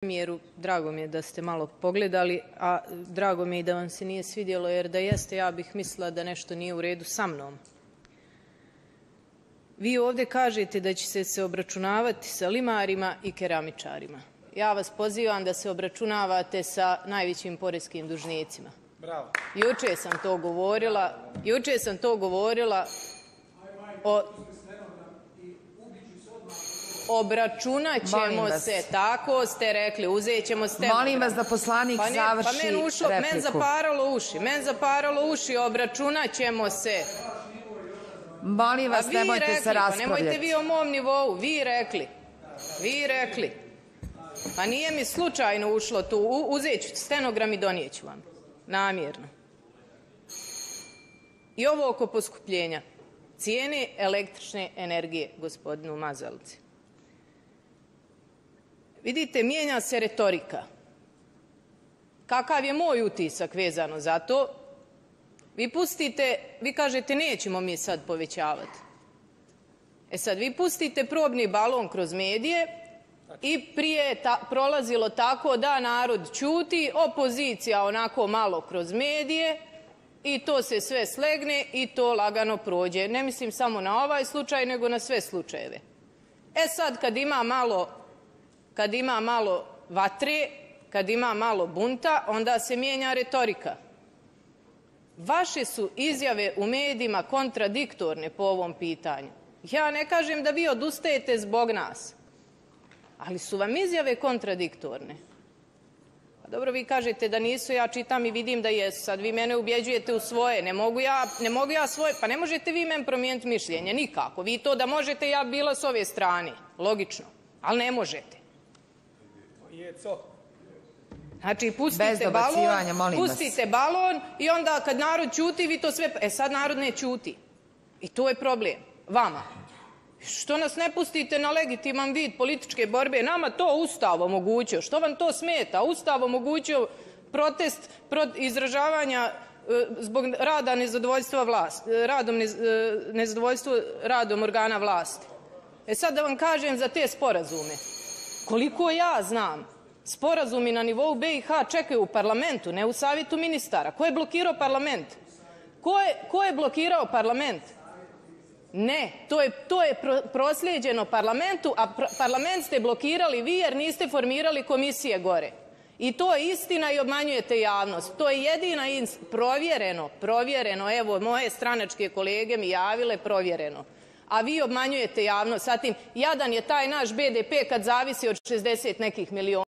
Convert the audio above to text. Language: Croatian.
premijeru, drago mi je da ste malo pogledali, a drago mi je i da vam se nije svidjelo, jer da jeste ja bih mislila da nešto nije u redu sa mnom. Vi ovdje kažete da će se obračunavati sa limarima i keramičarima. Ja vas pozivam da se obračunavate sa najvećim porezkim dužnicima. Juče sam to govorila, juče sam to govorila o Obračunat ćemo se, tako ste rekli, uzet ćemo ste... Molim vas da poslanik pa završi pa men ušlo, repliku. Men zaparalo uši, men zaparalo uši, obračunat ćemo se. Molim vas, nemojte rekli, se pa nemojte vi raspravljati. o mom nivou, vi rekli. Vi rekli. Pa nije mi slučajno ušlo tu, U- uzet ću stenogram i donijet ću vam. Namjerno. I ovo oko poskupljenja. Cijene električne energije, gospodinu Mazalci. Vidite, mijenja se retorika. Kakav je moj utisak vezano za to? Vi pustite, vi kažete nećemo mi sad povećavati. E sad, vi pustite probni balon kroz medije i prije je ta, prolazilo tako da narod ćuti, opozicija onako malo kroz medije i to se sve slegne i to lagano prođe. Ne mislim samo na ovaj slučaj, nego na sve slučajeve. E sad, kad ima malo kad ima malo vatre, kad ima malo bunta, onda se mijenja retorika. Vaše su izjave u medijima kontradiktorne po ovom pitanju. Ja ne kažem da vi odustajete zbog nas, ali su vam izjave kontradiktorne. Pa dobro, vi kažete da nisu, ja čitam i vidim da jesu. Sad vi mene ubjeđujete u svoje. Ne mogu ja, ne mogu ja svoje, pa ne možete vi meni promijeniti mišljenje, nikako. Vi to da možete, ja bi bila s ove strane, logično, ali ne možete. Znači, pustite balon, molim vas. pustite balon i onda kad narod ćuti, vi to sve... E sad narod ne ćuti. I to je problem. Vama. Što nas ne pustite na legitiman vid političke borbe? Nama to Ustav omogućio. Što vam to smeta? Ustav omogućio protest prot izražavanja e, zbog rada nezadovoljstva vlast, e, radom nez- e, nezadovoljstvo radom organa vlasti. E sad da vam kažem za te sporazume. Koliko ja znam, sporazumi na nivou BiH čekaju u parlamentu, ne u savjetu ministara. Ko je blokirao parlament? Ko je, ko je blokirao parlament? Ne, to je, to je pro, proslijeđeno parlamentu, a parlament ste blokirali vi jer niste formirali komisije gore. I to je istina i obmanjujete javnost. To je jedina provjereno, provjereno, evo moje stranačke kolege mi javile provjereno. A vi obmanjujete javnost sa tim, jadan je taj naš BDP kad zavisi od 60 nekih miliona.